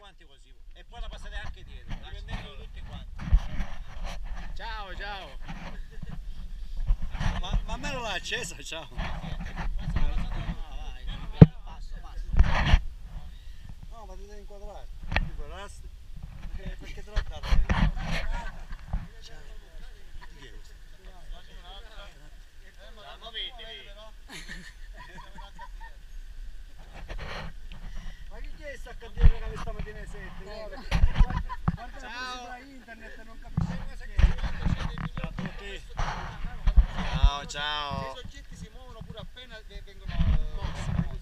quanti così e poi la passate anche dietro, dipendendo da tutti quanti. Ciao, ciao. Ma, ma me l'ha accesa, ciao. No, ma ti devi inquadrare. Inquadrarsi? Perché, perché te l'ho dato? Ciao. Sta candiera che sta mattina alle 7? Guarda, guarda Ciao. la internet non capisce. Ciao a tutti. Ciao, ciao. soggetti si muovono pure appena vengono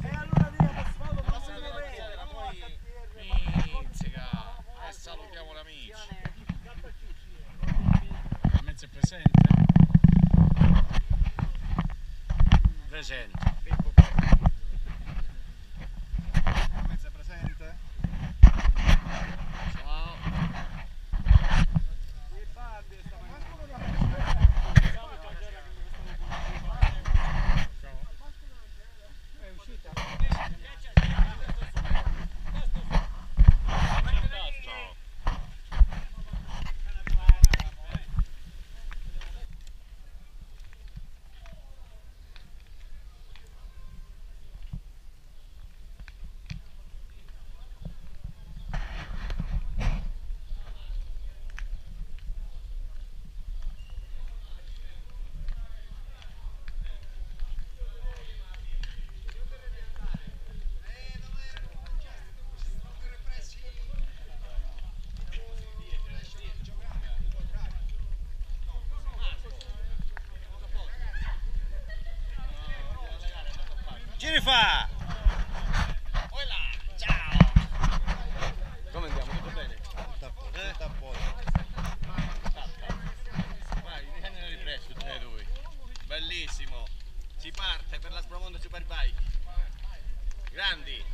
E allora per sfondo non si no, poi- HTR, Minzica. E salutiamo. Gappaciucci. Il mezzo è presente. Presente. fa? Come andiamo? Tutto bene? Tutto a posto, tutto a posto. Vai, vieni nel ripresso, te. Bellissimo. Si parte per la Spromondo Superbike. Grandi.